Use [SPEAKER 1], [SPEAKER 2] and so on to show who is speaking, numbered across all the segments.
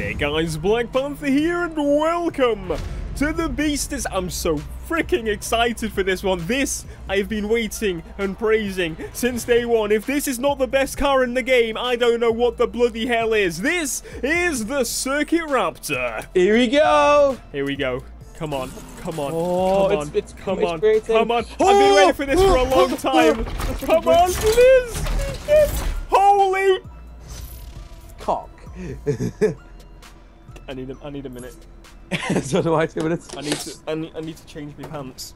[SPEAKER 1] Hey guys, Black Panther here and welcome to the Beasters. I'm so freaking excited for this one. This I've been waiting and praising since day one. If this is not the best car in the game, I don't know what the bloody hell is. This is the Circuit Raptor.
[SPEAKER 2] Here we go.
[SPEAKER 1] Here we go. Come on, come on,
[SPEAKER 2] Oh,
[SPEAKER 1] come on,
[SPEAKER 2] it's- it's-
[SPEAKER 1] come
[SPEAKER 2] it's
[SPEAKER 1] on, come on. I've been waiting for this for a long time. Come on, please. Holy!
[SPEAKER 2] Cock.
[SPEAKER 1] I need a, I need a minute.
[SPEAKER 2] so do I two minutes.
[SPEAKER 1] I need to I need, I need to change my pants.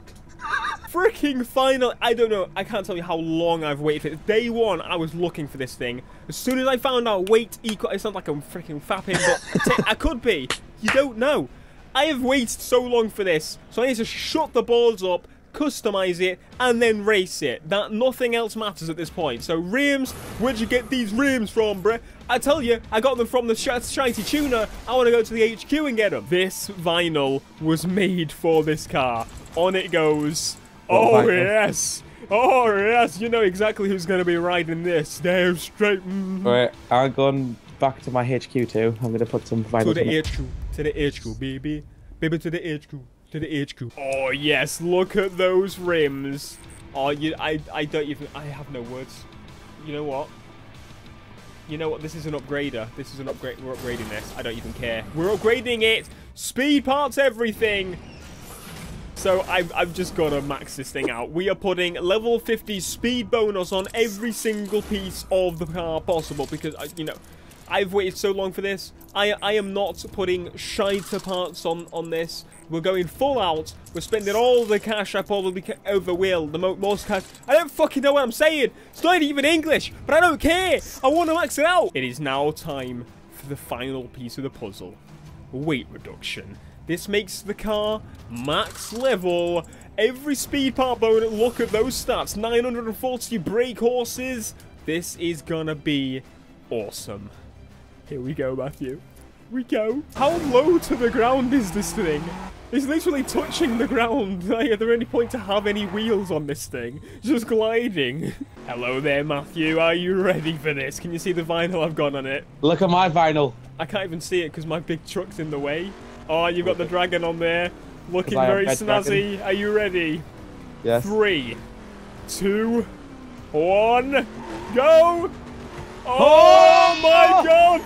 [SPEAKER 1] Freaking final! I don't know. I can't tell you how long I've waited for it. Day one, I was looking for this thing. As soon as I found out weight equal, it sounds like I'm freaking fapping, but I could be. You don't know. I have waited so long for this, so I need to shut the balls up, customize it, and then race it. That nothing else matters at this point. So rims, where'd you get these rims from, bruh? I tell you, I got them from the sh Shiny Tuner. I want to go to the HQ and get them. This vinyl was made for this car. On it goes.
[SPEAKER 2] What
[SPEAKER 1] oh,
[SPEAKER 2] vinyl?
[SPEAKER 1] yes. Oh, yes. You know exactly who's going to be riding this. Damn straight. mm.
[SPEAKER 2] Right, I'm going back to my HQ too. I'm gonna put some vinyl To the.
[SPEAKER 1] HQ. To the HQ, baby. Baby, to the HQ. To the HQ. Oh, yes. Look at those rims. Oh, you, I, I don't even... I have no words. You know what? You know what? This is an upgrader. This is an upgrade. We're upgrading this. I don't even care. We're upgrading it. Speed parts, everything. So I've, I've just got to max this thing out. We are putting level 50 speed bonus on every single piece of the car possible because, I, you know, I've waited so long for this. I, I am not putting shiter parts on, on this. We're going full out. We're spending all the cash I probably ca over will. The mo most cash. I don't fucking know what I'm saying. It's not even English, but I don't care. I want to max it out. It is now time for the final piece of the puzzle weight reduction. This makes the car max level. Every speed part bonus, look at those stats. 940 brake horses. This is gonna be awesome. Here we go, Matthew. We go. How low to the ground is this thing? It's literally touching the ground. Like, are there any point to have any wheels on this thing? Just gliding. Hello there, Matthew. Are you ready for this? Can you see the vinyl I've got on it?
[SPEAKER 2] Look at my vinyl.
[SPEAKER 1] I can't even see it because my big truck's in the way. Oh, you've got the dragon on there. Looking very snazzy. Are you ready?
[SPEAKER 2] Yes.
[SPEAKER 1] Three, two, one, go! Oh, my god!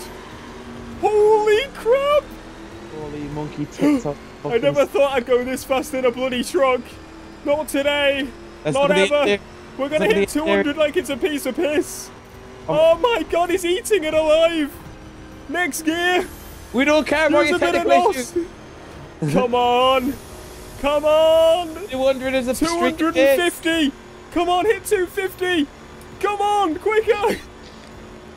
[SPEAKER 1] Holy crap!
[SPEAKER 2] Holy monkey tits off.
[SPEAKER 1] I never thought I'd go this fast in a bloody truck. Not today. Not ever. We're gonna hit
[SPEAKER 2] be-
[SPEAKER 1] 200 like it's a piece of piss.
[SPEAKER 2] Um,
[SPEAKER 1] Oh my god, he's eating it alive. Next gear.
[SPEAKER 2] We don't care about your technical issues.
[SPEAKER 1] Come on. Come on.
[SPEAKER 2] 200 is a streak of
[SPEAKER 1] 250. Come on, hit 250. Come on, quicker.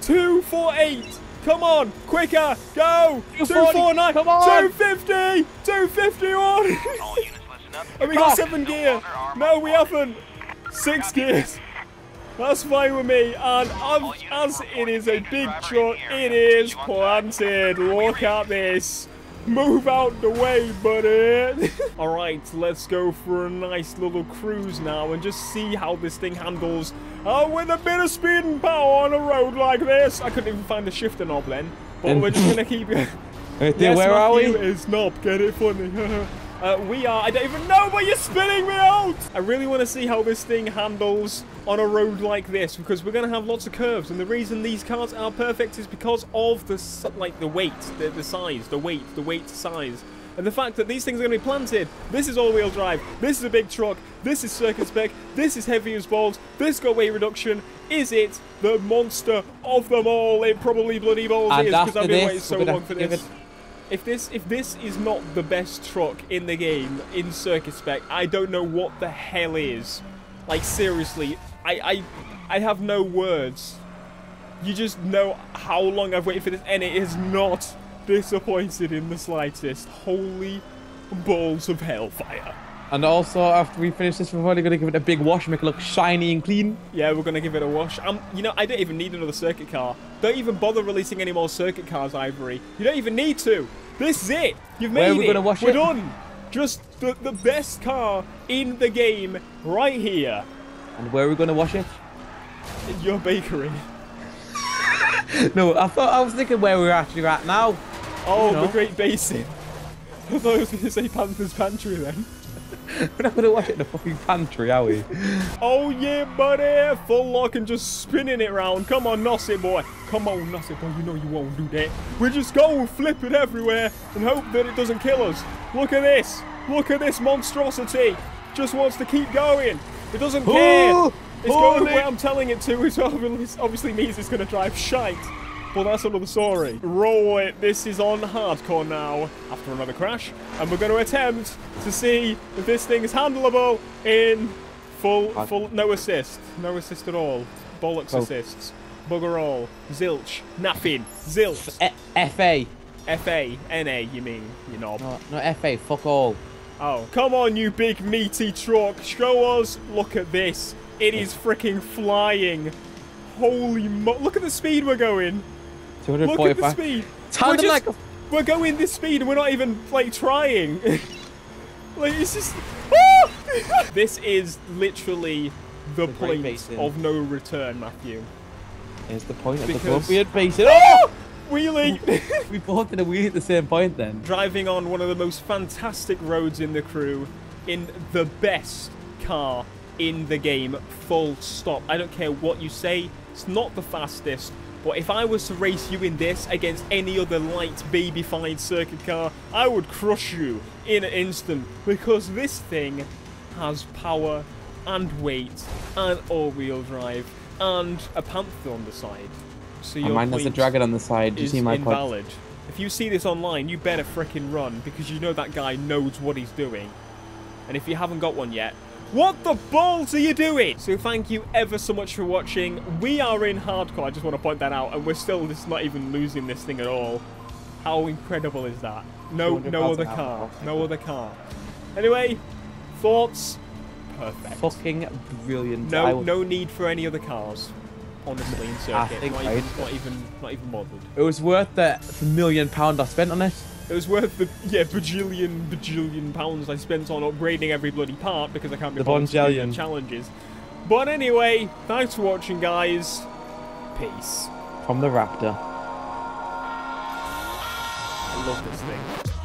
[SPEAKER 1] 248. Come on, quicker. Go. 249.
[SPEAKER 2] come on.
[SPEAKER 1] 250. 251. and we got seven gear. No, we haven't. Six gears. That's fine with me. And um, as it is a big truck, it is planted. Look at this. Move out the way, buddy. All right, let's go for a nice little cruise now and just see how this thing handles uh, with a bit of speed and power on a road like this. I couldn't even find the shifter knob then, but
[SPEAKER 2] And-
[SPEAKER 1] we're just gonna keep.
[SPEAKER 2] Right there,
[SPEAKER 1] yes,
[SPEAKER 2] where are we?
[SPEAKER 1] It's knob. Get it funny. uh, we are. I don't even know, but you're spinning me out. I really want to see how this thing handles on a road like this because we're going to have lots of curves, and the reason these cars are perfect is because of the like the weight, the, the size, the weight, the weight size. And the fact that these things are going to be planted. This is all-wheel drive. This is a big truck. This is circuit spec. This is heavy as balls. This got weight reduction. Is it the monster of them all? It probably bloody balls
[SPEAKER 2] And
[SPEAKER 1] is because I've been
[SPEAKER 2] this,
[SPEAKER 1] waiting so long for this. If this if this is not the best truck in the game in circuit spec, I don't know what the hell is. Like seriously, I I I have no words. You just know how long I've waited for this, and it is not disappointed in the slightest. Holy balls of hellfire!
[SPEAKER 2] And also, after we finish this, we're probably going to give it a big wash, make it look shiny and clean.
[SPEAKER 1] Yeah, we're gonna give it a wash. Um, you know, I don't even need another circuit car. Don't even bother releasing any more circuit cars, Ivory. You don't even need to. This is it. You've made
[SPEAKER 2] Where are we
[SPEAKER 1] it.
[SPEAKER 2] gonna wash
[SPEAKER 1] we're
[SPEAKER 2] it?
[SPEAKER 1] done. Just the, the best car in the game right here.
[SPEAKER 2] And where are we going to wash it?
[SPEAKER 1] In your bakery.
[SPEAKER 2] No, I thought I was thinking where we're actually at now.
[SPEAKER 1] Oh,
[SPEAKER 2] You know.
[SPEAKER 1] the Great Basin. I thought I was going to say Panther's Pantry then.
[SPEAKER 2] We're not gonna watch it in the fucking pantry, are we?
[SPEAKER 1] Oh yeah, buddy! Full lock and just spinning it round. Come on, Nossie boy. Come on, Nossie boy. You know you won't do that. We just go and flip it everywhere and hope that it doesn't kill us. Look at this. Look at this monstrosity. Just wants to keep going. It doesn't care.
[SPEAKER 2] Ooh,
[SPEAKER 1] It's going
[SPEAKER 2] holy-
[SPEAKER 1] where I'm telling it to, which obviously obviously means it's going to drive shite. But that's another story. Roll it. This is on hardcore now after another crash. And we're going to attempt to see if this thing is handleable in full, full, no assist. No assist at all. Bollocks
[SPEAKER 2] Oh.
[SPEAKER 1] assists. Bugger all. Zilch. Nothing. Zilch.
[SPEAKER 2] E- eh, FA.
[SPEAKER 1] F-A. N-A, you mean, you knob.
[SPEAKER 2] No, no, FA. Fuck all.
[SPEAKER 1] Oh, come on, you big meaty truck. Show us. Look at this. It is freaking flying. Holy mo- Look at the speed we're going. Look at the speed. We're,
[SPEAKER 2] like
[SPEAKER 1] just,
[SPEAKER 2] a
[SPEAKER 1] we're going this speed and we're not even, like, trying. like, it's just... Ah! this is literally the,
[SPEAKER 2] The
[SPEAKER 1] point of no return, Matthew.
[SPEAKER 2] Is the point of
[SPEAKER 1] Because-
[SPEAKER 2] the Colombian basin. Oh!
[SPEAKER 1] Wheelie!
[SPEAKER 2] we both did a wheel at the same point then.
[SPEAKER 1] driving on one of the most fantastic roads in the crew in the best car in the game full stop i don't care what you say it's not the fastest but if i was to race you in this against any other light babyfied circuit car i would crush you in an instant because this thing has power and weight and all-wheel drive and a panther on the side so your
[SPEAKER 2] mine has a dragon on the side. Do you see my point?
[SPEAKER 1] invalid. If you see this online, you better frickin' run because you know that guy knows what he's doing. And if you haven't got one yet, what the balls are you doing? So thank you ever so much for watching. We are in hardcore, I just want to point that out, and we're still just not even losing this thing at all. How incredible is that? No, no other car. No other car. Anyway, thoughts? Perfect.
[SPEAKER 2] Fucking brilliant.
[SPEAKER 1] No, no need for any other cars. Honestly, in
[SPEAKER 2] I
[SPEAKER 1] circuit,
[SPEAKER 2] think
[SPEAKER 1] not even, not even, not even bothered.
[SPEAKER 2] It was worth the million pound I spent on it.
[SPEAKER 1] It was worth the yeah bajillion bajillion pounds I spent on upgrading every bloody part because I can't be
[SPEAKER 2] The
[SPEAKER 1] bothered to do the challenges. But anyway, thanks for watching, guys. Peace.
[SPEAKER 2] From the Raptor.
[SPEAKER 1] I love this thing.